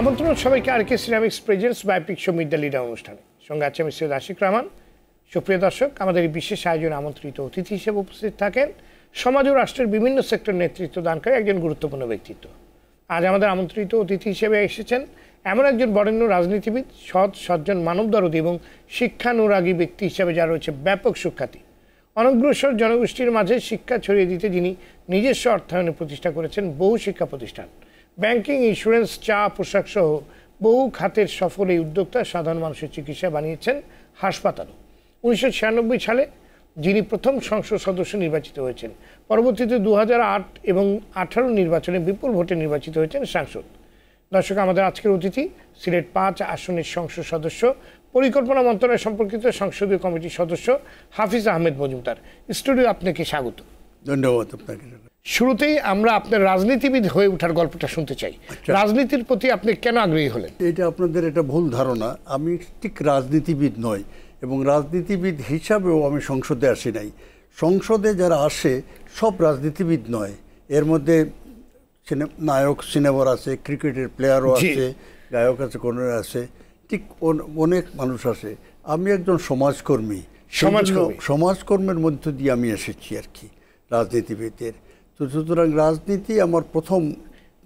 আমন্ত্রণ সবাইকে R K ceramics presents biopic show the leader অনুষ্ঠানে। সঙ্গে আছে আমি সৈয়দ আশিক রহমান সুপ্রিয় দর্শক, আমাদের এই বিশেষ আয়োজনে আমন্ত্রিত অতিথি হিসেবে উপস্থিত থাকেন সমাজ ও রাষ্ট্রের বিভিন্ন সেক্টর নেতৃত্ব দানকারী একজন গুরুত্বপূর্ণ ব্যক্তিত্ব। আজ আমাদের আমন্ত্রিত অতিথি হিসেবে এসেছেন এমন একজন বরেণ্য রাজনীতিবিদ, সৎ, সজ্জন, মানবদরদী এবং শিক্ষানুরাগী ব্যক্তি হিসেবে যা রয়েছে ব্যাপক সুখ্যাতি। অনগ্রসর জনগোষ্ঠীর মাঝে শিক্ষা ছড়িয়ে দিতে যিনি নিজস্ব অর্থায়নে প্রতিষ্ঠা করেছেন বহু শিক্ষা প্রতিষ্ঠান। ব্যাংকিং, ইন্স্যুরেন্স, চা, পোশাক সহ বহু খাতের সফল এই উদ্যোক্তা সাধারণ মানুষের চিকিৎসা বানিয়েছেন হাসপাতালও। উনিশশো ছিয়ানব্বই সালে যিনি প্রথম সংসদ সদস্য নির্বাচিত হয়েছেন, পরবর্তীতে দু হাজার আট এবং আঠারো নির্বাচনে বিপুল ভোটে নির্বাচিত হয়েছেন সাংসদ। দর্শক, আমাদের আজকের অতিথি সিলেট পাঁচ আসনের সংসদ সদস্য, পরিকল্পনা মন্ত্রণালয় সম্পর্কিত সংসদীয় কমিটির সদস্য হাফিজ আহমেদ মজুমদার। স্টুডিও আপনাকে স্বাগত। ধন্যবাদ আপনাকে। শুরুতেই আমরা আপনার রাজনীতিবিদ হয়ে ওঠার গল্পটা শুনতে চাই। রাজনীতির প্রতি আপনি কেন আগ্রহী হলেন? এটা আপনাদের এটা ভুল ধারণা। আমি ঠিক রাজনীতিবিদ নই এবং রাজনীতিবিদ হিসাবেও আমি সংসদে আসি নাই। সংসদে যারা আসে সব রাজনীতিবিদ নয়। এর মধ্যে নায়ক সিনেমার আছে ক্রিকেটের প্লেয়ারও আছে গায়ক আছে কোনো আছে ঠিক অন- অনেক মানুষ আছে। আমি একজন সমাজকর্মী। সমাজকর্মের মধ্য দিয়ে আমি এসেছি আর কি রাজনীতিবিদের। তো সুতরাং রাজনীতি আমার প্রথম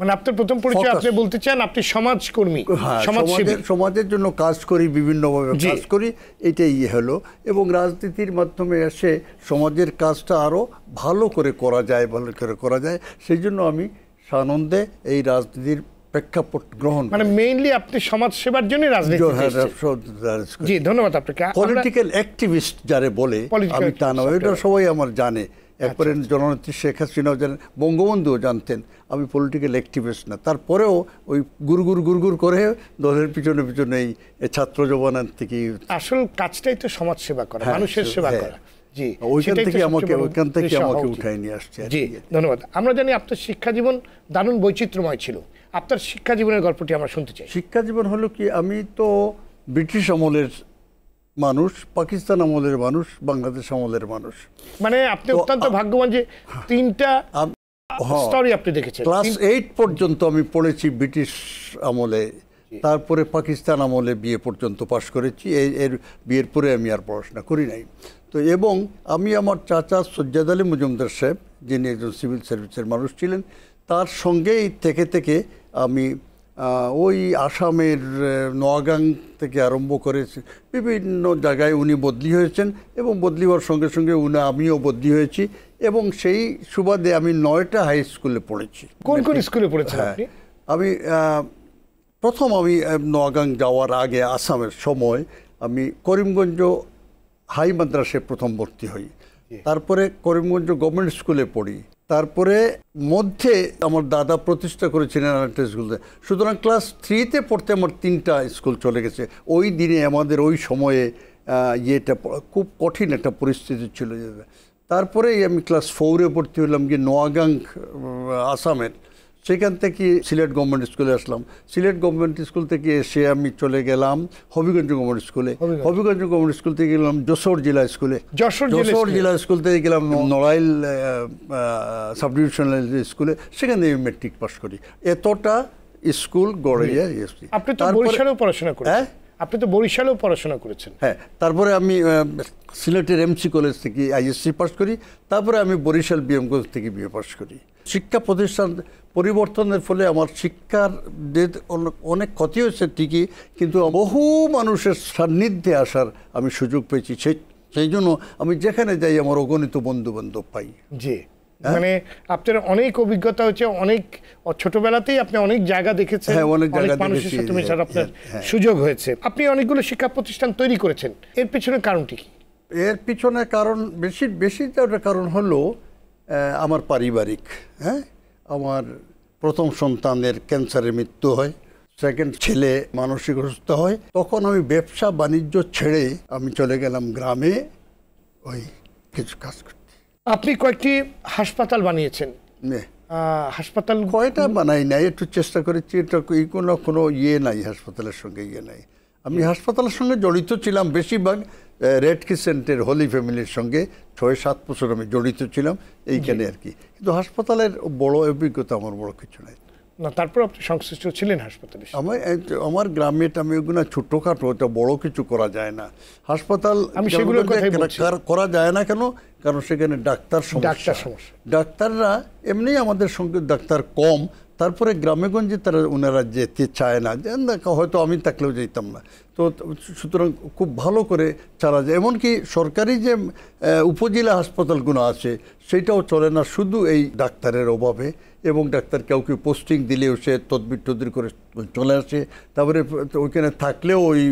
মানে আপনার প্রথম পরিচয় আপনি বলতে চান আপনি সমাজকর্মী হ্যাঁ সমাজের সমাজের জন্য কাজ করি বিভিন্নভাবে কাজ করি এটাই ইয়ে হলো। এবং রাজনীতির মাধ্যমে এসে সমাজের কাজটা আরও ভালো করে করা যায় ভালো করে করা যায়। সেই জন্য আমি সানন্দে এই রাজনীতির প্রেক্ষাপট গ্রহণ মানে মেইনলি আপনি সমাজ সেবার জন্য রাজনীতি হ্যাঁ, জি ধন্যবাদ আপনাকে। পলিটিক্যাল অ্যাক্টিভিস্ট যারে বলে আমি তা নয় এটা সবাই আমার জানে। একবারে জননেত্রী শেখ হাসিনাও জানেন বঙ্গবন্ধুও জানতেন আমি পলিটিক্যাল অ্যাক্টিভিস্ট না। তারপরেও ওই গুরগুর গুরগুর করে দলের পিছনে পিছনে এই ছাত্র জবানার থেকে আসল কাজটাই তো সমাজ সেবা করা হ্যাঁ, মানুষের সেবা হ্যাঁ। করা। জি ওইখান থেকে আমাকে ওইখান থেকে আমাকে। উঠায় নিয়ে আসছে জি ধন্যবাদ। আমরা জানি আপনার শিক্ষা জীবন দারুণ বৈচিত্র্যময় ছিল। আপনার শিক্ষা জীবনের গল্পটি আমরা শুনতে চাই। শিক্ষা জীবন হলো কি আমি তো ব্রিটিশ আমলের মানুষ পাকিস্তান আমলের মানুষ বাংলাদেশ আমলের মানুষ। মানে আপনি অত্যন্ত ভাগ্যবান যে তিনটা হ্যাঁ। আপনি দেখেছেন। ক্লাস এইট পর্যন্ত আমি পড়েছি ব্রিটিশ আমলে। তারপরে পাকিস্তান আমলে বিয়ে পর্যন্ত পাশ করেছি। এই এর বিয়ের পরে আমি আর পড়াশোনা করি নাই। তো এবং আমি আমার চাচা সজ্জাদ আলী মজুমদার সাহেব যিনি একজন সিভিল সার্ভিসের মানুষ ছিলেন তার সঙ্গেই থেকে থেকে আমি ওই আসামের নোয়াগাং থেকে আরম্ভ করে বিভিন্ন জায়গায় উনি বদলি হয়েছেন এবং বদলি হওয়ার সঙ্গে সঙ্গে উনি আমিও বদলি হয়েছি এবং সেই সুবাদে আমি নয়টা হাই স্কুলে পড়েছি। কোন কোন স্কুলে পড়েছেন হ্যাঁ, আমি প্রথম আমি নোয়াগাং যাওয়ার আগে আসামের সময় আমি করিমগঞ্জ হাই মাদ্রাসে প্রথম ভর্তি হই। তারপরে করিমগঞ্জ গভর্নমেন্ট স্কুলে পড়ি। তারপরে মধ্যে আমার দাদা প্রতিষ্ঠা করেছিলেন একটা স্কুলতে সুতরাং ক্লাস থ্রিতে পড়তে আমার তিনটা স্কুল চলে গেছে। ওই দিনে আমাদের ওই সময়ে ইয়েটা খুব কঠিন একটা পরিস্থিতি ছিল। তারপরেই আমি ক্লাস ফোরে ভর্তি হলাম গিয়ে নোয়াগাং আসামের। সেখান থেকে সিলেট গভর্নমেন্ট স্কুলে আসলাম। সিলেট গভর্নমেন্ট স্কুল থেকে এসে আমি চলে গেলাম হবিগঞ্জ গভর্নমেন্ট স্কুলে। হবিগঞ্জ। গভর্নমেন্ট স্কুল থেকে গেলাম যশোর জেলা স্কুলে। যশোর জেলা স্কুল। থেকে গেলাম নড়াইল সাব ডিভিশনাল স্কুলে। সেখানে আমি মেট্রিক পাস করি। এতটা স্কুল গড়ে আপনি তো বরিশালেও পড়াশোনা করেন হ্যাঁ? আপনি তো বরিশালেও পড়াশোনা করেছেন। হ্যাঁ তারপরে আমি সিলেটের এমসি কলেজ থেকে আইএসসি পাস করি তারপরে আমি বরিশাল বিএম কলেজ থেকে বিএ পাস করি। শিক্ষা প্রতিষ্ঠান পরিবর্তনের ফলে আমার শিক্ষার অনেক ক্ষতি হয়েছে ঠিকই কিন্তু বহু মানুষের সান্নিধ্যে আসার আমি সুযোগ পেয়েছি। সেই সেই জন্য আমি যেখানে যাই আমার অগণিত বন্ধু বান্ধব পাই। জি। মানে আপনার অনেক অভিজ্ঞতা হচ্ছে অনেক ছোটবেলাতেই আপনি অনেক জায়গা দেখেছেন হ্যাঁ, অনেক জায়গা মানুষের দেখেছি, সাথে মেশার হ্যাঁ, আপনার হ্যাঁ। সুযোগ হয়েছে। আপনি অনেকগুলো শিক্ষা প্রতিষ্ঠান তৈরি করেছেন। এর পেছনে কারণটি কি? এর পিছনে কারণ বেশি বেশি কারণ হলো আমার পারিবারিক হ্যাঁ? আমার প্রথম সন্তানের ক্যান্সারে মৃত্যু হয় সেকেন্ড ছেলে মানসিক অসুস্থ হয়। তখন আমি ব্যবসা বাণিজ্য ছেড়ে আমি চলে গেলাম গ্রামে ওই কিছু কাজ করতে। আপনি কয়েকটি হাসপাতাল বানিয়েছেন। হাসপাতাল কয়টা বানাই নাই? একটু চেষ্টা করেছি এটা কোনো কোনো ইয়ে নাই হাসপাতালের সঙ্গে ইয়ে নাই। আমি হাসপাতালের সঙ্গে জড়িত ছিলাম বেশিরভাগ রেড ক্রিসেন্টের হোলি ফ্যামিলির সঙ্গে ছয় সাত বছর আমি জড়িত ছিলাম এইখানে আর কি। কিন্তু হাসপাতালের বড় অভিজ্ঞতা আমার বড় কিছু নাই। না তারপর আপনি সংশ্লিষ্ট ছিলেন হাসপাতালে। আমার আমার গ্রামে এটা আমি ওগুলো ছোটখাটো এটা বড় কিছু করা যায় না। হাসপাতাল আমি বলছি। কার- যায় না কেন? কারণ সেখানে ডাক্তার ডাক্তার সমস্যা। ডাক্তাররা এমনি আমাদের সঙ্গে ডাক্তার কম তারপরে গ্রামে গঞ্জে তারা ওনারা যেতে চায় না। যে হয়তো আমি থাকলেও যেতাম না। তো সুতরাং খুব ভালো করে চালা যায়। এমনকি সরকারি যে উপজেলা হাসপাতালগুলো আছে সেটাও চলে না। শুধু এই ডাক্তারের অভাবে। এবং ডাক্তার কাউকে পোস্টিং দিলেও সে তদবির টদবির করে চলে আসে। তারপরে ওইখানে থাকলেও ওই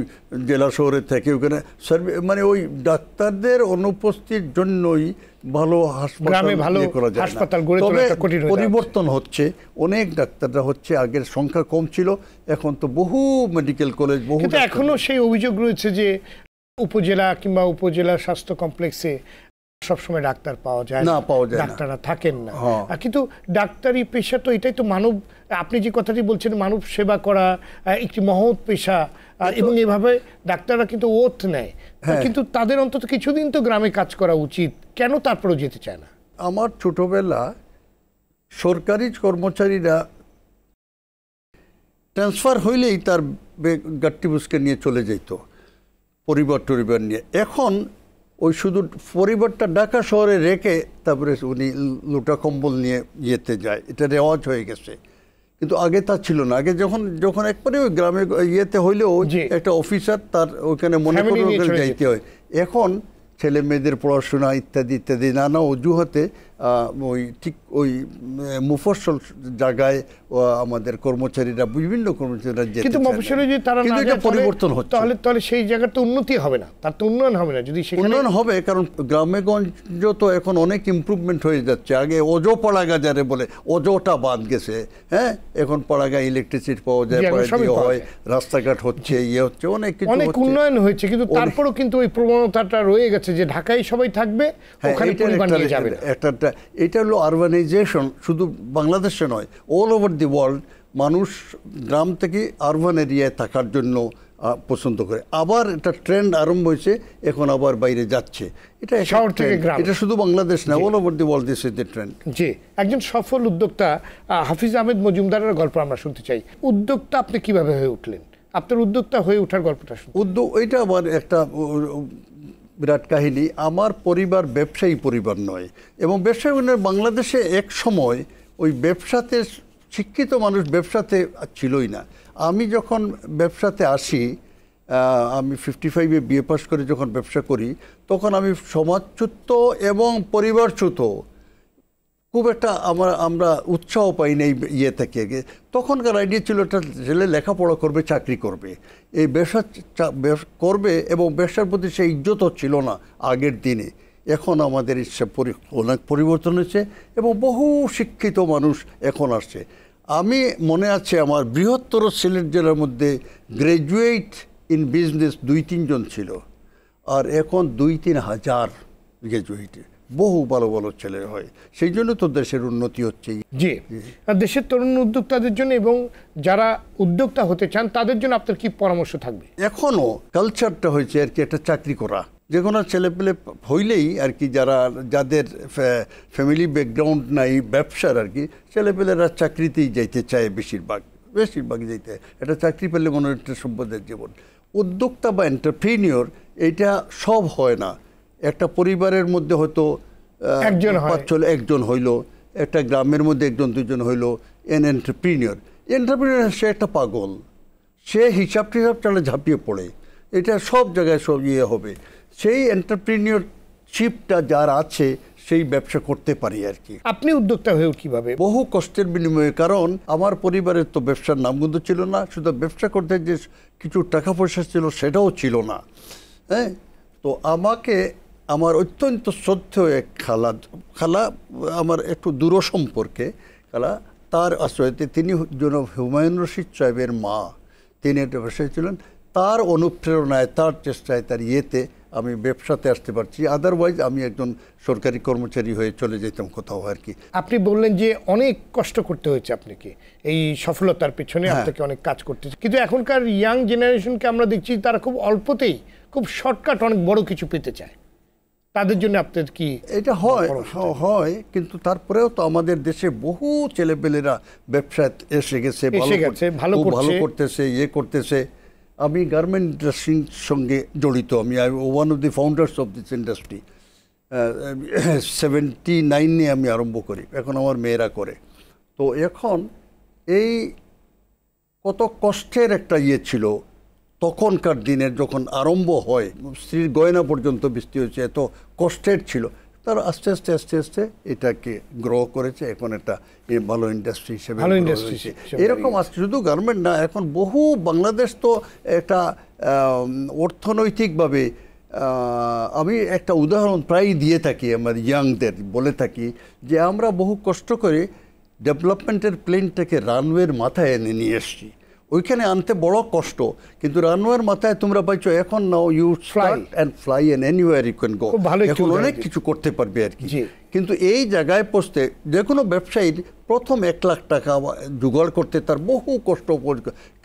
জেলা শহরে থেকে ওখানে সার্ভে মানে ওই ডাক্তারদের অনুপস্থিতির জন্যই ভালো হাসপাতাল ভালো ইয়ে করা যায় হাসপাতাল গড়ে তোলা পরিবর্তন হচ্ছে অনেক ডাক্তাররা হচ্ছে আগের সংখ্যা কম ছিল এখন তো বহু মেডিকেল কলেজ বহু এখনও সেই অভিযোগ রয়েছে যে উপজেলা কিংবা উপজেলা স্বাস্থ্য কমপ্লেক্সে সবসময় ডাক্তার পাওয়া যায়। না, পাওয়া যায় ডাক্তাররা থাকেন না। হ্যাঁ। কিন্তু ডাক্তারি পেশা তো এটাই তো মানব আপনি যে কথাটি বলছেন মানব সেবা করা একটি মহৎ পেশা এবং এভাবে ডাক্তাররা কিন্তু ওথ নেয়। হ্যাঁ। কিন্তু তাদের অন্তত কিছুদিন তো গ্রামে কাজ করা উচিত। কেন তারপরেও যেতে চায় না? আমার ছোটবেলা সরকারি কর্মচারীরা ট্রান্সফার হইলেই তার গাট্টি বুসকে নিয়ে চলে যেত পরিবার টরিবার নিয়ে। এখন ওই শুধু পরিবারটা ঢাকা শহরে রেখে তারপরে উনি লোটা কম্বল নিয়ে ইয়েতে যায়। এটা রেওয়াজ হয়ে গেছে। কিন্তু আগে তা ছিল না। আগে যখন যখন একবারে ওই গ্রামে ইয়েতে হইলেও একটা অফিসার তার ওইখানে মনে করে। যাইতে হয়। এখন ছেলে মেয়েদের পড়াশোনা ইত্যাদি ইত্যাদি নানা অজুহাতে ওই ঠিক ওই উম, মুফস্বল জায়গায় আমাদের কর্মচারীরা বিভিন্ন কর্মচারীরা যেতে কিন্তু। মফস্বলে যদি তারা কিন্তু এটা পরিবর্তন হচ্ছে। তাহলে তাহলে সেই জায়গার তো উন্নতি হবে না। তার তো উন্নয়ন হবে না। যদি উন্নয়ন হবে কারণ গ্রামেগঞ্জ তো এখন অনেক ইমপ্রুভমেন্ট হয়ে যাচ্ছে। আগে অজো পাড়াগা যারে বলে অজোটা বাদ গেছে। হ্যাঁ? এখন পাড়াগা ইলেকট্রিসিটি পাওয়া যায় হয় রাস্তাঘাট হচ্ছে ইয়ে হচ্ছে অনেক কিছু অনেক উন্নয়ন হয়েছে কিন্তু তারপরও কিন্তু ওই প্রবণতাটা রয়ে গেছে যে ঢাকায় সবাই থাকবে হ্যাঁ, ওখানে পরিবার নিয়ে যাবে একটা- এটা হলো আরবানাইজেশন শুধু বাংলাদেশে নয় অল ওভার দি ওয়ার্ল্ড মানুষ গ্রাম থেকে আরবান এরিয়ায় থাকার জন্য পছন্দ করে। আবার এটা ট্রেন্ড আরম্ভ হয়েছে এখন আবার বাইরে যাচ্ছে। এটা শহর থেকে গ্রাম। এটা শুধু বাংলাদেশ না all over the world this is the trend ji. একজন সফল উদ্যোক্তা হাফিজ আহমেদ মজুমদারের গল্প আমরা শুনতে চাই। উদ্যোক্তা আপনি কীভাবে হয়ে উঠলেন? আপনার উদ্যোক্তা হয়ে ওঠার গল্পটা শুনুন। উদ্যোগ ওইটা আবার একটা বিরাট কাহিনী, আমার পরিবার ব্যবসায়ী পরিবার নয়। এবং ব্যবসায়ী বাংলাদেশে এক সময় ওই ব্যবসাতে শিক্ষিত মানুষ ব্যবসাতে ছিলই না। আমি যখন ব্যবসাতে আসি আমি ফিফটি ফাইভে বিএ পাস করে যখন ব্যবসা করি, তখন আমি সমাজচ্যুত এবং পরিবারচ্যুত। খুব একটা আমরা আমরা উৎসাহ পাই না এই ইয়ে থেকে। তখনকার আইডিয়া ছিল একটা ছেলে লেখাপড়া করবে, চাকরি করবে। এই ব্যবসা করবে এবং ব্যবসার প্রতি সে ইজ্জতও ছিল না আগের দিনে। এখন আমাদের ইচ্ছা অনেক পরিবর্তন হয়েছে এবং বহু শিক্ষিত মানুষ এখন আসছে। আমি মনে আছে আমার বৃহত্তর সিলেট জেলার মধ্যে গ্র্যাজুয়েট ইন বিজনেস দুই তিনজন ছিল। আর এখন দুই তিন হাজার গ্র্যাজুয়েট বহু ভালো ভালো ছেলে হয়। সেই জন্য তো দেশের উন্নতি হচ্ছে। জি। আর দেশের তরুণ উদ্যোক্তাদের জন্য এবং যারা উদ্যোক্তা হতে চান তাদের জন্য আপনার কি পরামর্শ থাকবে? এখনও কালচারটা হয়েছে আর কি একটা চাকরি করা। যে কোনো ছেলেপেলে হইলেই আর কি যারা যাদের ফ্যামিলি ব্যাকগ্রাউন্ড নাই ব্যবসার আর কি ছেলেপেলেরা চাকরিতেই যাইতে চায় বেশিরভাগ বেশিরভাগ যাইতে। একটা চাকরি পেলে মনে একটা সম্পদের জীবন। উদ্যোক্তা বা এন্টারপ্রিনিয়র এটা সব হয় না। একটা পরিবারের মধ্যে হয়তো একজন। চলে একজন হইল একটা গ্রামের মধ্যে একজন দুজন হইল এন এন্টারপ্রিনিয়র এন্টারপ্রিনিয়র সে একটা পাগল। সে হিসাব টিসাব চালে ঝাঁপিয়ে পড়ে। এটা সব জায়গায় সব ইয়ে হবে। সেই এন্টারপ্রিনিয়রশিপটা যার আছে সেই ব্যবসা করতে পারি আর কি। আপনি উদ্যোক্তা হয়েও কীভাবে? বহু কষ্টের বিনিময়ে কারণ আমার পরিবারের তো ব্যবসার নামগন্ধ ছিল না। শুধু ব্যবসা করতে যে কিছু টাকা পয়সা ছিল সেটাও ছিল না। হ্যাঁ? তো আমাকে আমার অত্যন্ত শ্রদ্ধেয় এক খালা খালা আমার একটু দূর সম্পর্কে খালা তার আশ্রয়তে তিনি জন হুমায়ুন রশিদ সাহেবের মা তিনি একটা ব্যবসায়ী ছিলেন তার অনুপ্রেরণায় তার চেষ্টায় তার ইয়েতে আমি ব্যবসাতে আসতে পারছি। আদারওয়াইজ আমি একজন সরকারি কর্মচারী হয়ে চলে যেতাম কোথাও আর কি। আপনি বললেন যে অনেক কষ্ট করতে হয়েছে আপনাকে। এই সফলতার পেছনে হ্যাঁ। আপনাকে অনেক কাজ করতে কিন্তু এখনকার ইয়াং জেনারেশনকে আমরা দেখছি তারা খুব অল্পতেই খুব শর্টকাট অনেক বড় কিছু পেতে চায়। তাদের জন্য আপনাদের কি এটা হয় হয় কিন্তু তারপরেও তো আমাদের দেশে বহু ছেলেপেলেরা ব্যবসায় এসে গেছে এসে গেছে, ভালো ভালো করতেছে ইয়ে করতেছে। আমি গার্মেন্ট ইন্ডাস্ট্রির সঙ্গে জড়িত আমি I one of the founders of this industry seventy নাইনে আমি আরম্ভ করি এখন আমার মেয়েরা করে। তো এখন এই কত কষ্টের একটা ইয়ে ছিল তখনকার দিনের যখন আরম্ভ হয় স্ত্রীর গয়না পর্যন্ত বৃষ্টি হয়েছে এত কষ্টের ছিল। তার আস্তে আস্তে আস্তে আস্তে এটাকে গ্রো করেছে। এখন একটা এ ভালো ইন্ডাস্ট্রি হিসেবে ভালো। হিসেবে এরকম আছে শুধু গার্মেন্ট না এখন বহু বাংলাদেশ তো একটা অর্থনৈতিকভাবে আমি একটা উদাহরণ প্রায় দিয়ে থাকি আমার ইয়াংদের বলে থাকি যে আমরা বহু কষ্ট করে ডেভেলপমেন্টের প্লেনটাকে রানওয়ের মাথায় এনে নিয়ে এসছি। ওইখানে আনতে বড় কষ্ট। কিন্তু রানওয়ের মাথায় তোমরা পাইছো এখন now you fly and fly an anywhere you can go ভালো এখন অনেক কিছু করতে পারবে আর কি। কিন্তু এই জায়গায় পৌঁছতে যে কোনো ব্যবসায়ীর প্রথম এক লাখ টাকা জোগাড় করতে তার বহু কষ্ট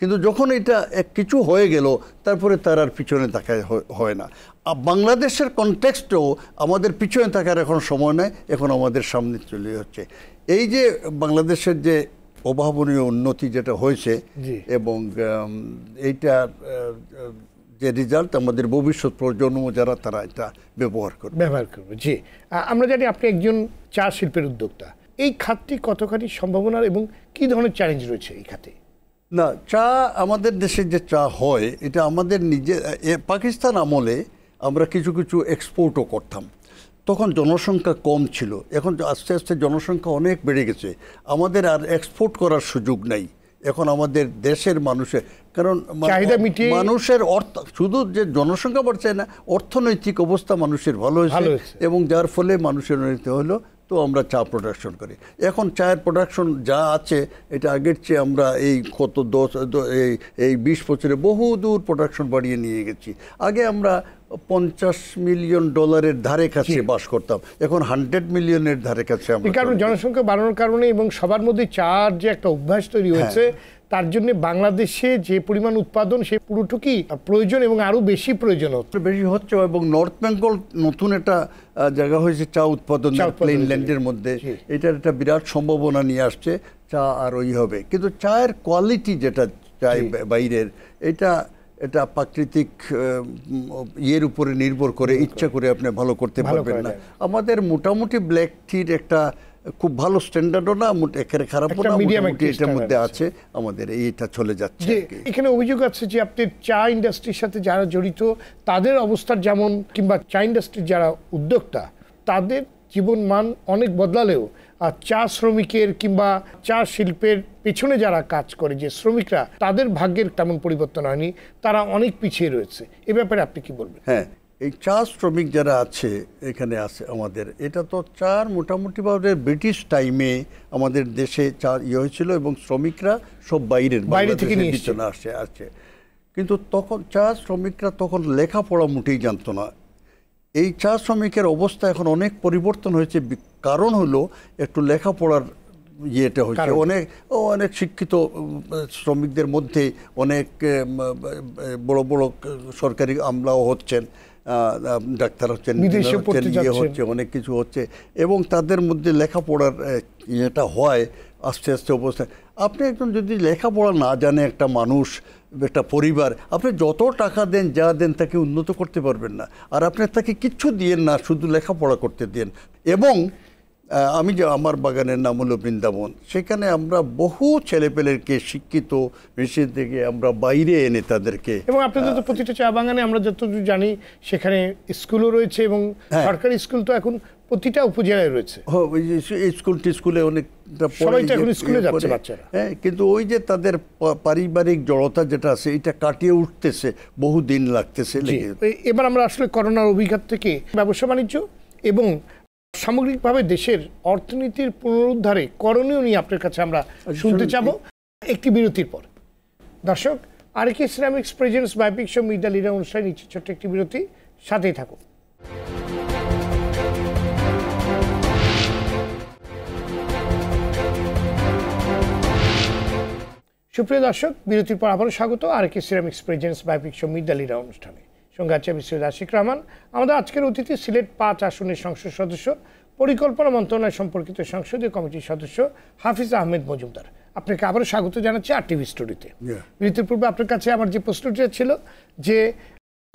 কিন্তু যখন এটা এক কিছু হয়ে গেল তারপরে তার আর পিছনে তাকায় হয়- না। আর বাংলাদেশের কনটেক্সটেও আমাদের পিছনে থাকার এখন সময় নাই এখন আমাদের সামনে চলে যাচ্ছে। এই যে বাংলাদেশের যে অভাবনীয় উন্নতি যেটা হয়েছে এবং এইটা যে রেজাল্ট আমাদের ভবিষ্যৎ প্রজন্ম যারা তারা এটা ব্যবহার করবে। ব্যবহার করবে জি। আমরা জানি আপনি একজন চা শিল্পের উদ্যোক্তা। এই খাতটি কতখানি সম্ভাবনার এবং কি ধরনের চ্যালেঞ্জ রয়েছে এই খাতে? না চা আমাদের দেশে যে চা হয় এটা আমাদের নিজে পাকিস্তান আমলে আমরা কিছু কিছু এক্সপোর্টও করতাম। তখন জনসংখ্যা কম ছিল। এখন আস্তে আস্তে জনসংখ্যা অনেক বেড়ে গেছে। আমাদের আর এক্সপোর্ট করার সুযোগ নাই। এখন আমাদের দেশের মানুষের কারণ মানুষের অর্থ শুধু যে জনসংখ্যা বাড়ছে না অর্থনৈতিক অবস্থা মানুষের ভালো হয়েছে। এবং যার ফলে মানুষের উন্নতি হলো তো আমরা চা প্রোডাকশন করি। এখন চায়ের প্রোডাকশন যা আছে এটা আগের চেয়ে আমরা এই কত দশ এই এই বিশ বছরে বহু দূর প্রোডাকশন বাড়িয়ে নিয়ে গেছি। আগে আমরা পঞ্চাশ মিলিয়ন ডলারের ধারে কাছে বাস করতাম। এখন হান্ড্রেড মিলিয়নের ধারে কাছে আমরা এই কারণে জনসংখ্যা বাড়ানোর কারণে এবং সবার মধ্যে চার যে একটা অভ্যাস তৈরি হয়েছে তার জন্য বাংলাদেশে যে পরিমাণ উৎপাদন সেই পুরোটুকুই প্রয়োজন এবং আরও বেশি প্রয়োজন হচ্ছে। বেশি হচ্ছে এবং নর্থ বেঙ্গল নতুন একটা জায়গা হয়েছে চা উৎপাদন প্লেন ল্যান্ডের মধ্যে। এটার একটা বিরাট সম্ভাবনা নিয়ে আসছে চা আর ওই হবে। কিন্তু চায়ের কোয়ালিটি যেটা চাই বাইরের এটা এটা প্রাকৃতিক ইয়ের উপরে নির্ভর করে ইচ্ছা করে আপনি ভালো করতে পারবেন না আমাদের মোটামুটি ব্ল্যাক টির একটা খুব ভালো স্ট্যান্ডার্ডও না খারাপও একটা না এটার মধ্যে আছে। আমাদের এইটা চলে যাচ্ছে। এখানে অভিযোগ আছে যে আপনি চা ইন্ডাস্ট্রির সাথে যারা জড়িত তাদের অবস্থার যেমন কিংবা চা ইন্ডাস্ট্রির যারা উদ্যোক্তা তাদের জীবন মান অনেক বদলালেও চা শ্রমিকের কিংবা চা শিল্পের পেছনে যারা কাজ করে যে শ্রমিকরা তাদের ভাগ্যের তেমন পরিবর্তন হয়নি। তারা অনেক পিছিয়ে রয়েছে। এ ব্যাপারে আপনি কি বলবেন? হ্যাঁ এই চা শ্রমিক যারা আছে এখানে আছে আমাদের এটা তো চার মোটামুটিভাবে ব্রিটিশ টাইমে আমাদের দেশে চা ইয়ে হয়েছিল এবং শ্রমিকরা সব বাইরের বাইরে থেকে নিয়ে আসছে আসছে কিন্তু তখন চা শ্রমিকরা তখন লেখাপড়া মোটেই জানতো না। এই চা শ্রমিকের অবস্থা এখন অনেক পরিবর্তন হয়েছে। কারণ হলো একটু লেখাপড়ার ইয়েটা হয়েছে। অনেক অনেক শিক্ষিত শ্রমিকদের মধ্যে অনেক বড় বড় সরকারি আমলাও হচ্ছেন ডাক্তার হচ্ছেন হচ্ছেন, ইয়ে হচ্ছে অনেক কিছু হচ্ছে এবং তাদের মধ্যে লেখাপড়ার ইয়েটা হয়। আস্তে আস্তে অবস্থায় আপনি একজন যদি লেখাপড়া না জানে একটা মানুষ একটা পরিবার আপনি যত টাকা দেন যা দেন তাকে উন্নত করতে পারবেন না। আর আপনি তাকে কিচ্ছু দিয়েন না শুধু লেখাপড়া করতে দেন এবং আমি যে আমার বাগানের নাম হলো বৃন্দাবন সেখানে আমরা বহু ছেলেপেলেকে শিক্ষিত মেশিন থেকে আমরা বাইরে এনে তাদেরকে এবং আপনাদের তো প্রতিটা চা বাগানে আমরা যতদূর জানি সেখানে স্কুলও রয়েছে এবং হ্যাঁ। সরকারি স্কুল তো এখন প্রতিটা উপজেলায় রয়েছে। স্কুল টিস্কুলে অনেকটা সবাই তো এখন স্কুলে ইয়ে যাচ্ছে বাচ্চারা। হ্যাঁ কিন্তু ওই যে তাদের পারিবারিক জড়তা যেটা আছে এটা কাটিয়ে উঠতেছে বহু দিন লাগতেছে লেগে। এবার আমরা আসলে করোনার অভিঘাত থেকে ব্যবসা বাণিজ্য এবং সামগ্রিকভাবে দেশের অর্থনীতির পুনরুদ্ধারে করণীয় নিয়ে আপনার কাছে আমরা শুনতে চাব। একটি বিরতির পর। দর্শক RK ceramics presents biopic show meet the leader অনুষ্ঠানে নিচ্ছে ছোট্ট একটি বিরতি সাথেই থাকুন। সুপ্রিয় দর্শক বিরতির পর আবারও স্বাগত R K ceramics presents biopic show meet the অনুষ্ঠানে। সঙ্গে আছে আমি সৈয়দ আশিক রহমান। আমাদের আজকের অতিথি সিলেট পাঁচ আসনের সংসদ সদস্য পরিকল্পনা মন্ত্রণালয় সম্পর্কিত সংসদীয় কমিটির সদস্য হাফিজ আহমেদ মজুমদার। আপনাকে আবারও স্বাগত জানাচ্ছি আর টিভি স্টুডিওতে Yeah. বিরতির পূর্বে আপনার কাছে আমার যে প্রশ্নটা ছিল যে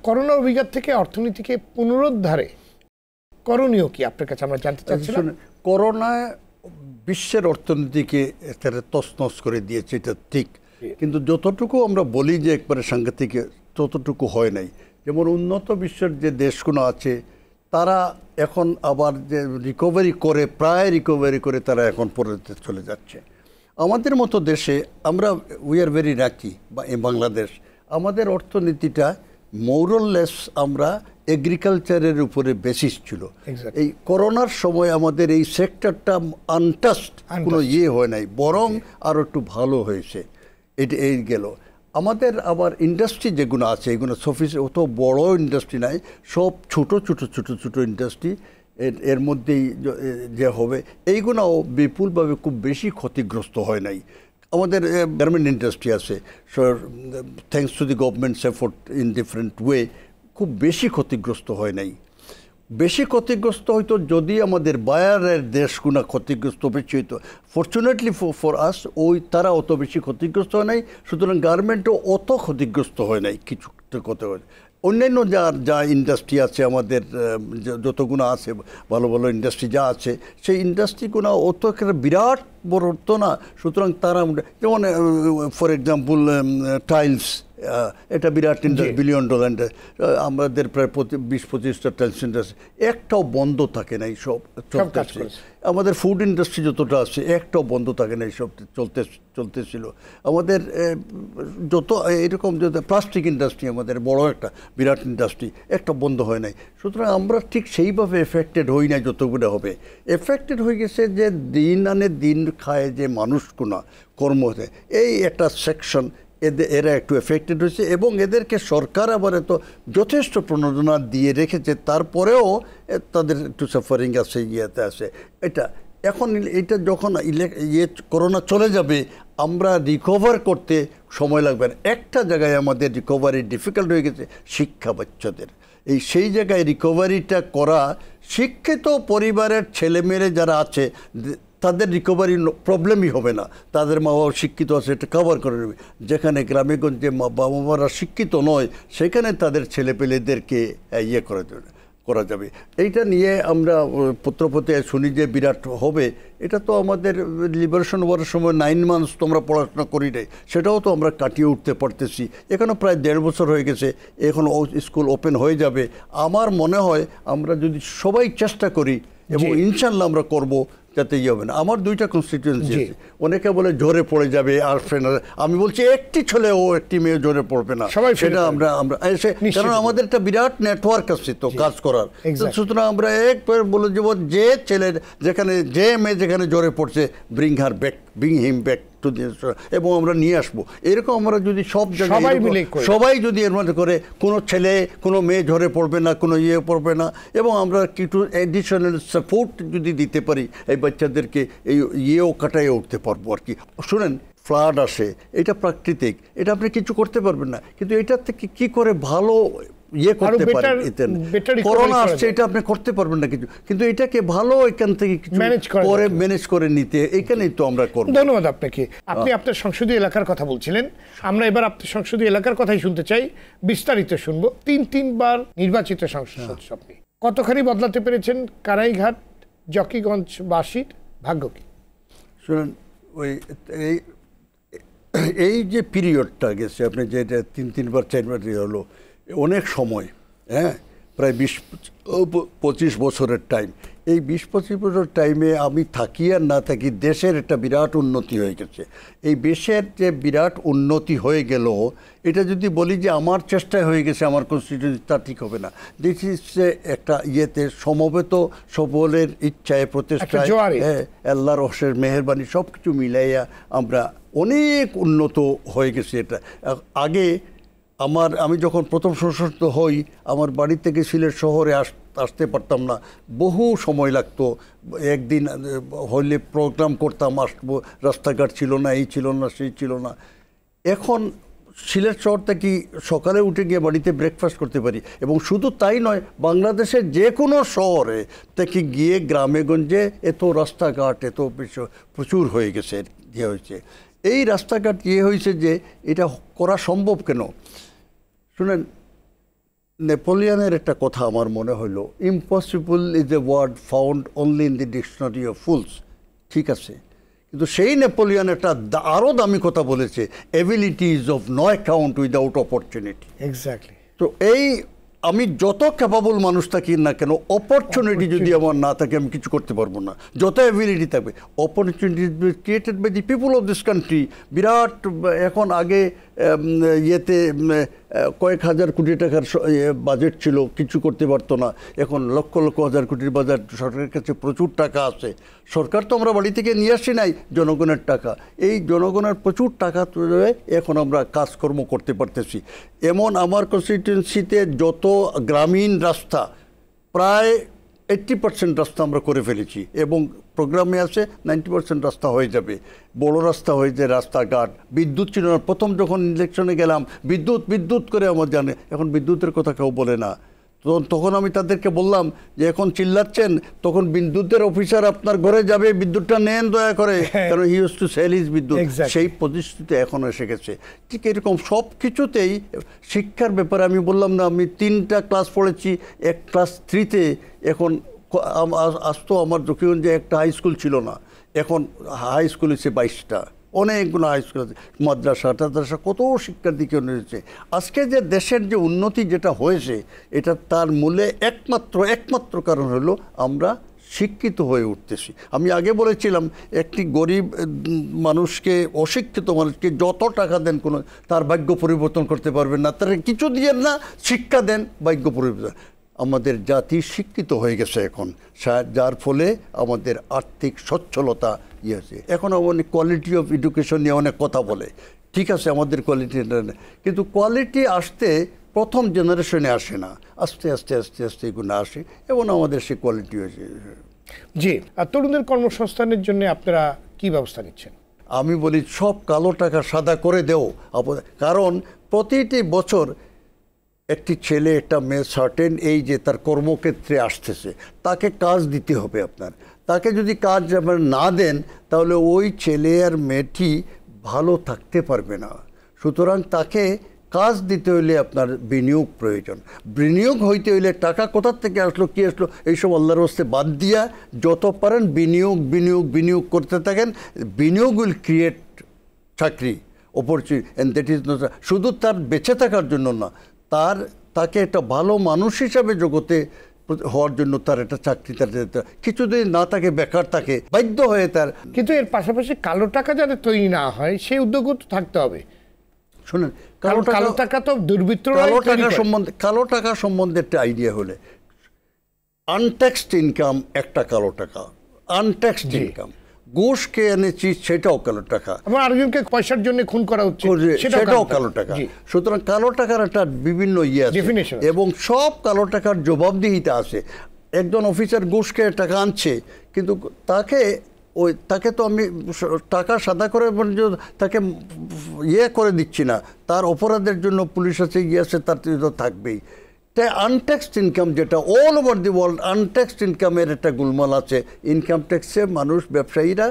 করোনা অভিজ্ঞতা থেকে অর্থনীতিকে পুনরুদ্ধারে করণীয় কি? আপনার কাছে আমরা জানতে চাচ্ছিলাম। শুনুন, করোনায় বিশ্বের অর্থনীতিকে একেবারে তছনছ করে দিয়েছে, এটা ঠিক। কিন্তু যতটুকু আমরা বলি যে একবারে সাংঘাতিক, ততটুকু হয় নাই। যেমন উন্নত বিশ্বের যে দেশগুলো আছে, তারা এখন আবার যে রিকভারি করে, প্রায় রিকভারি করে তারা এখন পরে চলে যাচ্ছে। আমাদের মতো দেশে আমরা উই আর ভেরি রাকি বা বাংলাদেশ, আমাদের অর্থনীতিটা মোরললেস আমরা এগ্রিকালচারের উপরে বেসিস ছিল। এই করোনার সময় আমাদের এই সেক্টরটা আনটাস্ট কোনো ইয়ে হয় নাই বরং আরও একটু ভালো হয়েছে। এটা এই গেল। আমাদের আবার ইন্ডাস্ট্রি যেগুলো আছে এগুলো সফিস অত বড় ইন্ডাস্ট্রি নাই সব ছোট ছোট ছোট ছোট ইন্ডাস্ট্রি এর এর মধ্যেই যে হবে এইগুলোও বিপুলভাবে খুব বেশি ক্ষতিগ্রস্ত হয় নাই। আমাদের গার্মেন্ট ইন্ডাস্ট্রি আছে। Thanks to the government's effort in different way খুব বেশি ক্ষতিগ্রস্ত হয় নাই। বেশি ক্ষতিগ্রস্ত হয়তো যদি আমাদের বায়ারের দেশগুলো ক্ষতিগ্রস্ত বেশি হইতো। ফর্চুনেটলি ফর আস ওই তারা অত বেশি ক্ষতিগ্রস্ত হয় নাই। সুতরাং গার্মেন্টও অত ক্ষতিগ্রস্ত হয় নাই কিছু কথা হয় অন্যান্য যা যা ইন্ডাস্ট্রি আছে আমাদের যতগুলো আছে, ভালো ভালো ইন্ডাস্ট্রি যা আছে, সেই ইন্ডাস্ট্রিগুলো অত একটা বিরাট বড় তো না। সুতরাং তারা যেমন ফর এক্সাম্পল টাইলস এটা বিরাট ইন্ডাস্ট্রি বিলিয়ন ডলার আমাদের প্রায় প্রতি বিশ পঁচিশটা টাইলস ইন্ডাস্ট্রি একটাও বন্ধ থাকে না এইসব চলতেছে। আমাদের ফুড ইন্ডাস্ট্রি যতটা আছে একটাও বন্ধ থাকে না এইসব চলতে চলতেছিল। আমাদের যত এরকম যত প্লাস্টিক ইন্ডাস্ট্রি আমাদের বড় একটা বিরাট ইন্ডাস্ট্রি একটা বন্ধ হয় নাই। সুতরাং আমরা ঠিক সেইভাবে এফেক্টেড হই নাই যতগুলো হবে। এফেক্টেড হয়ে গেছে যে দিন আনে দিন খায় যে মানুষগুলো কর্ম হতে। এই একটা সেকশন এদের এরা একটু এফেক্টেড হয়েছে এবং এদেরকে সরকার আবার এত যথেষ্ট প্রণোদনা দিয়ে রেখেছে, তারপরেও তাদের একটু সাফারিং আছে, ইয়েতে আছে। এটা, এখন এটা যখন ইয়ে করোনা চলে যাবে, আমরা রিকভার করতে সময় লাগবে না। একটা জায়গায় আমাদের রিকভারি ডিফিকাল্ট হয়ে গেছে, শিক্ষা বাচ্চাদের। এই সেই জায়গায় রিকভারিটা করা, শিক্ষিত পরিবারের ছেলেমেয়েরা যারা আছে তাদের রিকভারি প্রবলেমই হবে না। তাদের মা বাবা শিক্ষিত আছে এটা কভার করে নেবে। যেখানে গ্রামেগঞ্জে মা বাবা মারা শিক্ষিত নয় সেখানে তাদের ছেলেপেলেদেরকে ইয়ে করা যাবে করা যাবে। এইটা নিয়ে আমরা আহ, পত্রপত্রে শুনি যে বিরাট হবে। এটা তো আমাদের লিবারেশন হওয়ার সময় নাইন মান্থস তো আমরা পড়াশোনা করি নাই। সেটাও তো আমরা কাটিয়ে উঠতে পারতেছি। এখানে প্রায় দেড় বছর হয়ে গেছে এখন স্কুল ওপেন হয়ে যাবে। আমার মনে হয় আমরা যদি সবাই চেষ্টা করি এবং ইনশাল্লাহ আমরা করব যাতে ইয়ে হবে না। আমার দুইটা কনস্টিটিউয়েন্সি আছে। অনেকে বলে ঝরে পড়ে যাবে আর ফ্রেন্ড আমি বলছি একটি ছেলে ও একটি মেয়ে ঝরে পড়বে না। সবাই সেটা আমরা আমরা এসে কারণ আমাদের একটা বিরাট নেটওয়ার্ক আছে তো কাজ করার। সুতরাং আমরা একবার বলে যাব যে ছেলে যেখানে যে মেয়ে যেখানে জ্বরে পড়ছে bring her back bring him back to এবং আমরা নিয়ে আসব। এরকম আমরা যদি সব জায়গায়। সবাই যদি এর মধ্যে করে কোনো ছেলে কোনো মেয়ে ঝরে পড়বে না কোনো ইয়ে পড়বে না এবং আমরা কিছু অ্যাডিশনাল সাপোর্ট যদি দিতে পারি এই বাচ্চাদেরকে এই ইয়েও কাটাইয়ে উঠতে পারব আর কি। শুনেন ফ্লাড আসে এটা প্রাকৃতিক এটা আপনি কিছু করতে পারবেন না। কিন্তু এটা থেকে কি করে ভালো ইয়ে করতে পারেন করোনা আসছে এটা আপনি করতে পারবেন না কিছু। কিন্তু এটাকে ভালো এখান থেকে করে ম্যানেজ করে নিতে এখানেই তো আমরা করব। ধন্যবাদ আপনাকে। আপনি আপনার সংসদীয় এলাকার কথা বলছিলেন। আমরা এবার আপনার সংসদীয় এলাকার কথাই শুনতে চাই। বিস্তারিত শুনব। তিন তিনবার নির্বাচিত সংসদ সদস্য আপনি। কতখানি বদলাতে পেরেছেন? কারাইঘাট জকিগঞ্জ বাসীর ভাগ্য কি? শুনুন, ওই এই এই যে পিরিয়ডটা গেছে, আপনি যেটা তিন, তিনবার, চারবার হলো, অনেক সময় হ্যাঁ প্রায় বিশ পঁচিশ বছরের টাইম এই বিশ পঁচিশ বছর টাইমে আমি থাকি আর না থাকি দেশের একটা বিরাট উন্নতি হয়ে গেছে। এই দেশের যে বিরাট উন্নতি হয়ে গেল এটা যদি বলি যে আমার চেষ্টায় হয়ে গেছে আমার কনস্টিটিউন্সি তা ঠিক হবে না। দিস ইজ একটা ইয়েতে সমবেত সকলের ইচ্ছায় প্রচেষ্টায় জোয়ারে। হ্যাঁ, আল্লাহর রহসের মেহরবানি সব কিছু মিলাইয়া আমরা অনেক উন্নত হয়ে গেছি এটা। আগে আমার আমি যখন প্রথম সংসদ হই আমার বাড়ি থেকে সিলেট শহরে আস আসতে পারতাম না। বহু সময় লাগতো। একদিন হইলে প্রোগ্রাম করতাম, আসব, রাস্তাঘাট ছিল না, এই ছিল না, সেই ছিল না। এখন সিলেট শহর থেকে সকালে উঠে গিয়ে বাড়িতে ব্রেকফাস্ট করতে পারি। এবং শুধু তাই নয়, বাংলাদেশের যে কোনো শহরে থেকে গিয়ে গ্রামেগঞ্জে এত রাস্তাঘাট, এত প্রচুর হয়ে গেছে ইয়ে হয়েছে। এই রাস্তাঘাট ইয়ে হয়েছে যে, এটা করা সম্ভব কেন? শুনেন নেপোলিয়ানের একটা কথা আমার মনে হলো impossible is a word found only in the dictionary of fools ঠিক আছে কিন্তু সেই নেপোলিয়ান একটা আরও দামি কথা বলেছে ability is of no account without opportunity exactly তো এই আমি যত ক্যাপাবল মানুষ থাকি না কেন অপরচুনিটি যদি আমার না থাকে আমি কিছু করতে পারব না। যত অ্যাবিলিটি থাকবে opportunity created by the people of this country বিরাট এখন আগে ইয়েতে কয়েক হাজার কোটি টাকার বাজেট ছিল, কিছু করতে পারতো না। এখন লক্ষ লক্ষ হাজার কোটির বাজার সরকারের কাছে প্রচুর টাকা আছে। সরকার তো আমরা বাড়ি থেকে নিয়ে আসি নাই, জনগণের টাকা। এই জনগণের প্রচুর টাকা তুলে এখন আমরা কাজকর্ম করতে পারতেছি। এমন আমার কনস্টিটুয়েন্সিতে যত গ্রামীণ রাস্তা, প্রায় এইট্টি পার্সেন্ট রাস্তা আমরা করে ফেলেছি এবং প্রোগ্রামে আছে নাইনটি পার্সেন্ট রাস্তা হয়ে যাবে। বড় রাস্তা হয়ে যায় রাস্তাঘাট। বিদ্যুৎ ছিল না প্রথম যখন ইলেকশনে গেলাম, বিদ্যুৎ বিদ্যুৎ করে আমার জানে, এখন বিদ্যুতের কথা কেউ বলে না। তখন আমি তাদেরকে বললাম যে এখন চিল্লাচ্ছেন তখন বিদ্যুতের অফিসার আপনার ঘরে যাবে বিদ্যুৎটা নেন দয়া করে। কারণ he use to sell is বিদ্যুৎ. সেই পরিস্থিতি এখন এসে গেছে। ঠিক এরকম সব কিছুতেই শিক্ষার ব্যাপারে আমি বললাম না আমি তিনটা ক্লাস পড়েছি এক ক্লাস থ্রিতে এখন ক- আমার আমার জকিগঞ্জে একটা হাই স্কুল ছিল না। এখন হাই স্কুল হচ্ছে বাইশটা। অনেকগুলো হাই স্কুল আছে। মাদ্রাসা, টাদ্রাসা, কত শিক্ষার দিকে উন্নতি আজকে যে দেশের যে উন্নতি যেটা হয়েছে, এটা তার মূলে একমাত্র একমাত্র কারণ হলো আমরা শিক্ষিত হয়ে উঠতেছি। আমি আগে বলেছিলাম, একটি গরিব মানুষকে, অশিক্ষিত মানুষকে যত টাকা দেন কোনো, তার ভাগ্য পরিবর্তন করতে পারবেন না। তার কিছু দিয়েন না, শিক্ষা দেন, ভাগ্য পরিবর্তন। আমাদের জাতি শিক্ষিত হয়ে গেছে এখন। যার ফলে আমাদের আর্থিক সচ্ছলতা ইয়ে আছে এখন অনেক কোয়ালিটি অফ এডুকেশন নিয়ে অনেক কথা বলে। ঠিক আছে আমাদের কোয়ালিটি কিন্তু কোয়ালিটি আসতে প্রথম জেনারেশনে আসে না। আস্তে আস্তে আস্তে আস্তে এগুলো আসে এবং আমাদের সে কোয়ালিটি হয়েছে জি আর তরুণদের কর্মসংস্থানের জন্য আপনারা কি ব্যবস্থা নিচ্ছেন? আমি বলি সব কালো টাকা সাদা করে দেও। কারণ প্রতিটি বছর একটি ছেলে একটা মেয়ে সার্টেন এই যে তার কর্মক্ষেত্রে আসতেছে তাকে কাজ দিতে হবে আপনার। তাকে যদি কাজ আপনার না দেন, তাহলে ওই ছেলে আর মেয়েটি ভালো থাকতে পারবে না। সুতরাং তাকে কাজ দিতে হইলে আপনার বিনিয়োগ প্রয়োজন। বিনিয়োগ হইতে হইলে টাকা কোথার থেকে আসলো, কি আসলো, এইসব আল্লাহর হস্তে বাদ দিয়া যত পারেন বিনিয়োগ বিনিয়োগ বিনিয়োগ করতে থাকেন। বিনিয়োগ উইল ক্রিয়েট চাকরি অপরচুনিটি অ্যান্ড দ্যাট ইজ শুধু তার বেঁচে থাকার জন্য না, তার, তাকে একটা ভালো মানুষ হিসাবে জগতে হওয়ার জন্য তার একটা চাকরি তার কিছুদিন না থাকে বেকার থাকে বাধ্য হয়ে তার কিন্তু এর পাশাপাশি কালো টাকা যাতে তৈরি না হয় সেই উদ্যোগও তো থাকতে হবে। শুনেন কালো কালো টাকা তো দুর্বৃত্ত কালো টাকা সম্বন্ধে কালো টাকা সম্বন্ধে একটা আইডিয়া হলে আনট্যাক্সড ইনকাম একটা কালো টাকা আনট্যাক্সড ইনকাম ঘুষ এনেছি সেটাও কালো টাকা। আমার আরেকজনকে পয়সার জন্য খুন করা হচ্ছে সেটাও কালো টাকা। সুতরাং কালো টাকার একটা বিভিন্ন ইয়ে আছে। এবং সব কালো টাকার জবাবদিহিতা আছে। একজন অফিসার ঘুষ খেয়ে টাকা আনছে কিন্তু তাকে ওই তাকে তো আমি টাকা সাদা করে মানে তাকে ইয়ে করে দিচ্ছি না। তার অপরাধের জন্য পুলিশ আছে ইয়ে আছে তার তো থাকবেই। তাই আনট্যাক্সড ইনকাম যেটা all over the world untaxed ইনকামের একটা গুলমাল আছে। ইনকাম ট্যাক্সে মানুষ, ব্যবসায়ীরা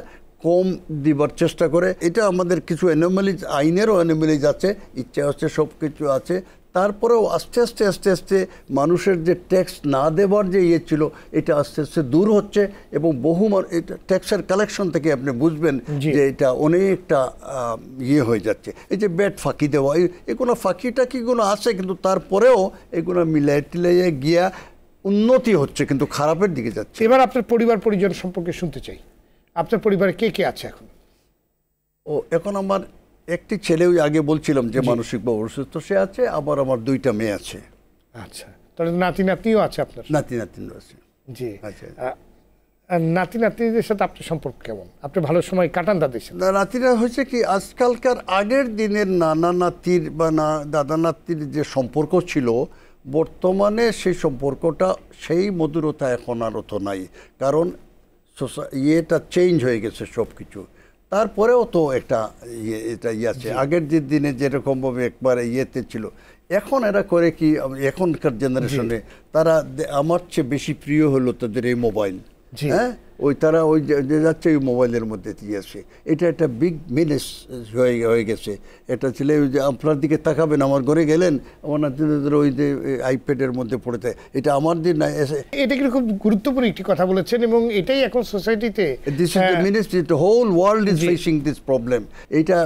কম দিবার চেষ্টা করে। এটা আমাদের কিছু অ্যানোমালিজ আইনেরও অ্যানোমালিজ আছে। ইচ্ছা হচ্ছে সব কিছু আছে। তারপরেও আস্তে আস্তে আস্তে আস্তে মানুষের যে ট্যাক্স না দেওয়ার যে ইয়ে ছিল এটা আস্তে আস্তে দূর হচ্ছে এবং বহু ট্যাক্সের কালেকশন থেকে আপনি বুঝবেন যে এটা অনেকটা ইয়ে হয়ে যাচ্ছে। এই যে ব্যাট ফাঁকি দেওয়া এই- এগুলো ফাঁকি টাকিগুলো আছে? কিন্তু তারপরেও এগুলো মিলাই টিলাইয়ে গিয়া উন্নতি হচ্ছে কিন্তু খারাপের দিকে যাচ্ছে। এবার আপনার পরিবার পরিজন সম্পর্কে শুনতে চাই। আপনার পরিবারে কে কে আছে এখন? ও এখন আমার একটি ছেলে ওই আগে বলছিলাম যে মানসিকভাবে অসুস্থ সে আছে আবার আমার দুইটা মেয়ে আছে। আচ্ছা তাহলে নাতি নাতনিও আছে আপনার? নাতি নাতিন আছে। জি। আচ্ছা। নাতি নাতনিদের সাথে আপনার সম্পর্ক কেমন? আপনি ভালো সময় কাটান তাদের সাথে? নাতিরা হয়েছে কি আজকালকার আগের দিনের নানা নাতির বা না দাদা নাতির যে সম্পর্ক ছিল বর্তমানে সেই সম্পর্কটা সেই মধুরতা এখন আর অত নাই। কারণ ইয়েটা চেঞ্জ হয়ে গেছে সব কিছু তারপরেও তো একটা ইয়ে এটা ইয়ে আছে। আগের যে দিনে যেরকম ভাবে একবার ইয়েতে ছিল এখন এরা করে কি এখনকার জেনারেশনে তারা আমার চেয়ে বেশি প্রিয় হলো তাদের এই মোবাইল। হ্যাঁ? ওই তারা ওই যে যাচ্ছে ওই মোবাইলের মধ্যে দিয়ে আছে এটা একটা বিগ মিনেস হয়ে হয়ে গেছে। এটা ছিল ওই যে আপনার দিকে তাকাবেন আমার ঘরে গেলেন আমার নাতিদের ওই যে আইপ্যাডের মধ্যে পড়েতে এটা আমার দিন না এসে- এটা কিন্তু খুব গুরুত্বপূর্ণ একটি কথা বলেছেন এবং এটাই এখন সোসাইটিতে this is the ministry the whole world is facing this problem এইটা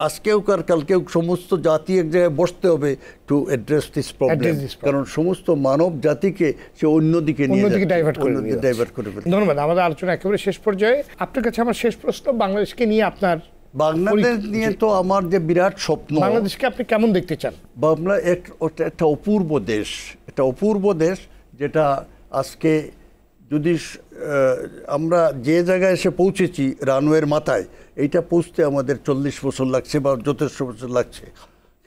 আজকেও কার কালকেও সমস্ত জাতি এক জায়গায় বসতে হবে টু অ্যাড্রেস দিস প্রবলেম. কারণ সমস্ত মানব জাতিকে সে অন্যদিকে নিয়ে অন্যদিকে ডাইভার্ট করে ডাইভার্ট করে। ধন্যবাদ আমাদের আলোচনা একেবারে শেষ পর্যায়ে। আপনার কাছে আমার শেষ প্রশ্ন বাংলাদেশকে নিয়ে আপনার বাংলাদেশ নিয়ে তো আমার যে বিরাট স্বপ্ন বাংলাদেশকে আপনি কেমন দেখতে চান? বাংলা একটা অপূর্ব দেশ একটা অপূর্ব দেশ যেটা আজকে যদি আমরা যে জায়গায় এসে পৌঁছেছি রানওয়ের মাথায় এইটা পৌঁছতে আমাদের চল্লিশ বছর লাগছে বা যথেষ্ট বছর লাগছে।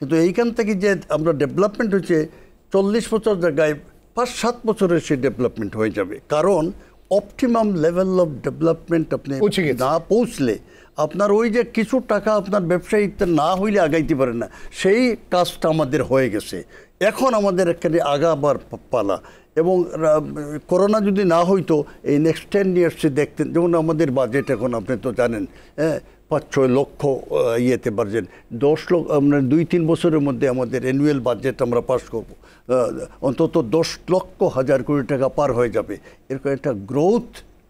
কিন্তু এইখান থেকে যে আমরা ডেভেলপমেন্ট হচ্ছে চল্লিশ বছর জায়গায় পাঁচ সাত বছরে সে ডেভেলপমেন্ট হয়ে যাবে। কারণ অপটিমাম লেভেল অফ ডেভেলপমেন্ট আপনি। না পৌঁছলে আপনার ওই যে কিছু টাকা আপনার ব্যবসায়িকতে না হইলে আগাইতে পারে না সেই কাজটা আমাদের হয়ে গেছে। এখন আমাদের এখানে আগাবার পালা। এবং করোনা যদি না হইতো, এই নেক্সট টেন ইয়ার্সে দেখতেন, যেমন আমাদের বাজেট এখন আপনি তো জানেন হ্যাঁ পাঁচ ছয় লক্ষ ইয়েতে বাজেট দশ লক্ষ, আমরা দুই তিন বছরের মধ্যে আমাদের অ্যানুয়াল বাজেট আমরা পাস করব অন্তত দশ লক্ষ হাজার কোটি টাকা পার হয়ে যাবে। এরকম একটা growth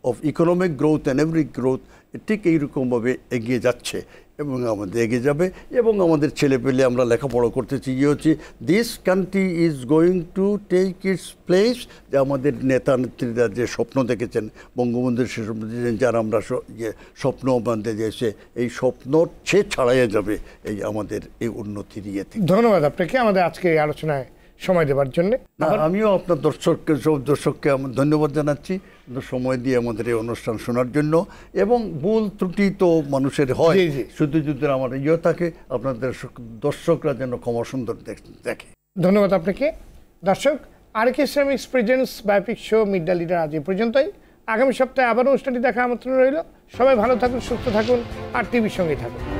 of economic growth and every growth ঠিক এইরকমভাবে এগিয়ে যাচ্ছে। এবং আমাদের এগিয়ে যাবে এবং আমাদের ছেলেপেলে আমরা লেখাপড়া করতেছি ইয়ে হচ্ছে this country is going to take its place যে আমাদের নেতা নেত্রীরা যে স্বপ্ন দেখেছেন, বঙ্গবন্ধুর সে স্বপ্ন দেখেছেন, যারা আমরা ইয়ে স্বপ্ন বান্ধে দিয়েছে এই স্বপ্ন সে ছাড়াইয়া যাবে, এই আমাদের এই উন্নতির ইয়ে ধন্যবাদ আপনাকে। আমাদের আজকে আলোচনায় সময় দেওয়ার জন্য। আমিও আপনার দর্শককে সব দর্শককে আমার ধন্যবাদ জানাচ্ছি। সময় দিয়ে আমাদের এই অনুষ্ঠান শোনার জন্য। এবং ভুল ত্রুটি তো মানুষের হয়। শুধু যদি আমার ইয়ে থাকে আপনার দর্শক- দর্শকরা যেন ক্ষমা সুন্দর দেখ- ধন্যবাদ আপনাকে। দর্শক RK ceramics presents biopic show meet the leader আজ এই পর্যন্তই। আগামী সপ্তাহে আবার অনুষ্ঠানটি দেখা আমন্ত্রণ রইল। সবাই ভালো থাকুন সুস্থ থাকুন আর টিভির সঙ্গেই থাকুন।